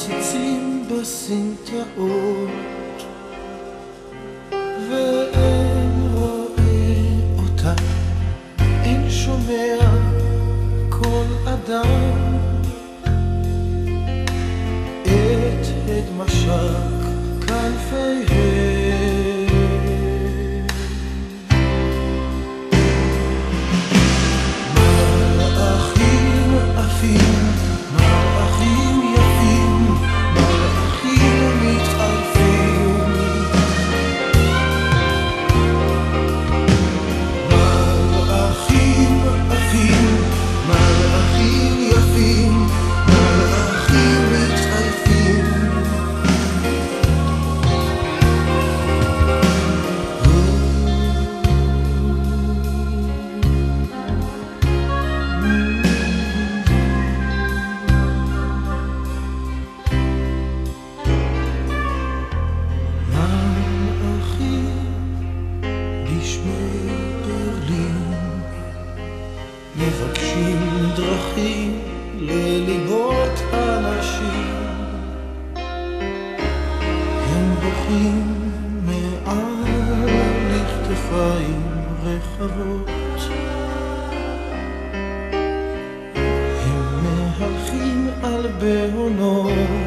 הם מציצים בסמטאות ואין רואה אותם, אין שומע כל אדם. את הד משק גשמי ברלין מבקשים דרכים לליבות אנשים. הם בוכים מעל לכתפיים רחבות. הם מהלכים על בהונות